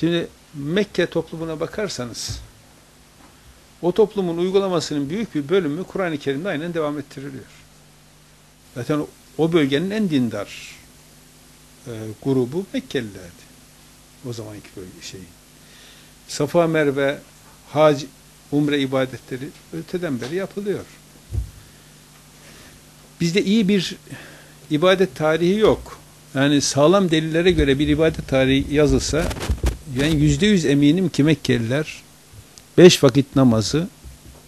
Şimdi Mekke toplumuna bakarsanız o toplumun uygulamasının büyük bir bölümü Kur'an-ı Kerim'de aynen devam ettiriliyor. Zaten o- bölgenin en dindar e, grubu Mekkelilerdi. O zamanki bölge şey. Safa Merve, hac, umre ibadetleri öteden beri yapılıyor. Bizde iyi bir ibadet tarihi yok. Yani sağlam delillere göre bir ibadet tarihi yazılsa yani yüzde yüz eminim ki Mekkeliler beş vakit namazı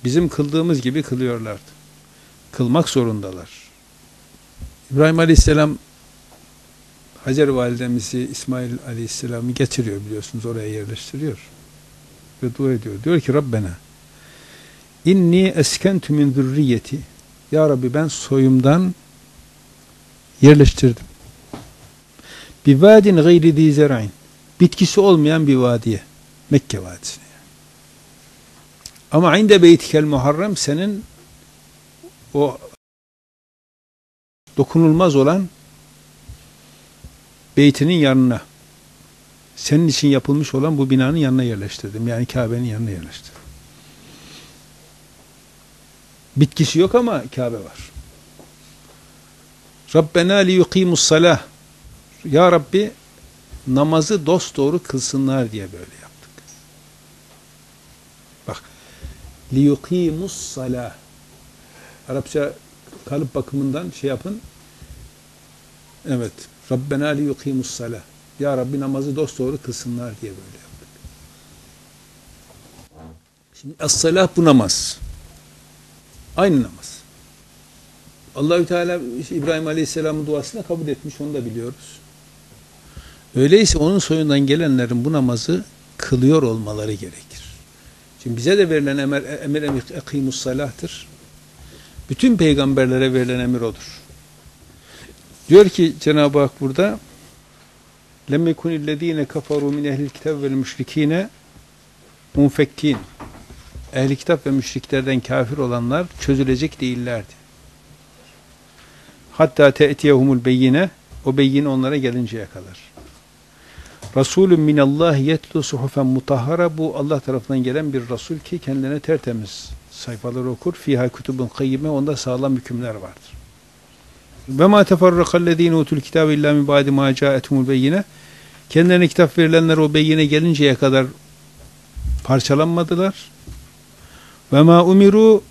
bizim kıldığımız gibi kılıyorlardı. Kılmak zorundalar. İbrahim Aleyhisselam Hacer validemizi İsmail Aleyhisselam'ı getiriyor biliyorsunuz oraya yerleştiriyor. Ve dua ediyor. Diyor ki Rabbena inni eskentu min zürriyeti Ya Rabbi ben soyumdan yerleştirdim. Bir vadin gayri zer'in bitkisi olmayan bir vadiye. Mekke vadisine. Ama inde beytikel muharrem senin o dokunulmaz olan beytinin yanına senin için yapılmış olan bu binanın yanına yerleştirdim. Yani Kabe'nin yanına yerleştirdim. Bitkisi yok ama Kabe var. Rabbena li yuqimus salah. Ya Rabbi namazı dosdoğru kılsınlar diye böyle yaptık. Bak. Li yuqimus salah. Arapça kalıp bakımından şey yapın. Evet. Rabbena li yuqimus salah. Ya Rabbi namazı dosdoğru kılsınlar diye böyle yaptık. Şimdi as-salah bu namaz. Aynı namaz. Allahü Teala İbrahim Aleyhisselam'ın duasını kabul etmiş onu da biliyoruz. Öyleyse onun soyundan gelenlerin bu namazı kılıyor olmaları gerekir. Şimdi bize de verilen emir emir emir ekimus salahtır. Bütün peygamberlere verilen emir odur. Diyor ki Cenab-ı Hak burada lem yekunillezine kafaru min ehlil kitab vel müşrikine munfekkin ehli kitap ve müşriklerden kafir olanlar çözülecek değillerdi. Hatta te'tiyehumul beyine o beyin onlara gelinceye kadar. Resulün minallah yetlu suhufen mutahhara bu Allah tarafından gelen bir Resul ki kendine tertemiz sayfaları okur. Fiha kutubun kayyime onda sağlam hükümler vardır. Ve ma teferrakallezine utul kitabe illa min ba'di ma ca'etumul beyine kendilerine kitap verilenler o beyine gelinceye kadar parçalanmadılar. Ve ma umiru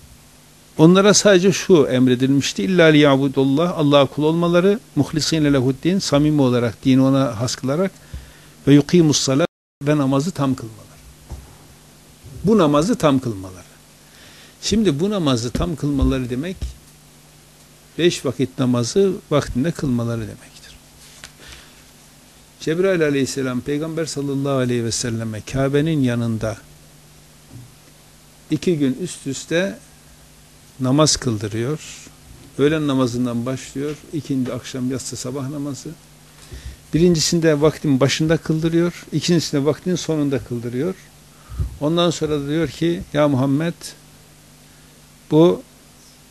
onlara sadece şu emredilmişti. İlla liyabudullah Allah'a kul olmaları muhlisine lehuddin samimi olarak dini ona has kılarak ve yukimus salat ve namazı tam kılmaları. Bu namazı tam kılmaları. Şimdi bu namazı tam kılmaları demek beş vakit namazı vaktinde kılmaları demektir. Cebrail aleyhisselam Peygamber sallallahu aleyhi ve selleme Kabe'nin yanında iki gün üst üste namaz kıldırıyor. Öğlen namazından başlıyor. İkindi akşam yatsı sabah namazı. Birincisinde vaktin başında kıldırıyor. İkincisinde vaktin sonunda kıldırıyor. Ondan sonra da diyor ki ya Muhammed bu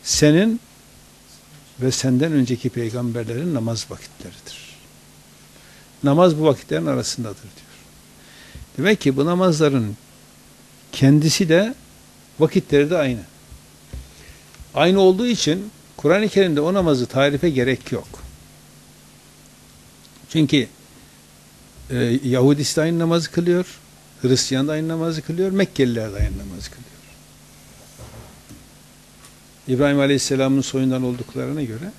senin ve senden önceki peygamberlerin namaz vakitleridir. Namaz bu vakitlerin arasındadır diyor. Demek ki bu namazların kendisi de vakitleri de aynı. Aynı olduğu için Kur'an-ı Kerim'de o namazı tarife gerek yok. Çünkü e, Yahudisi de aynı namazı kılıyor, Hristiyan da aynı namazı kılıyor, Mekkeliler de aynı namazı kılıyor. İbrahim Aleyhisselam'ın soyundan olduklarına göre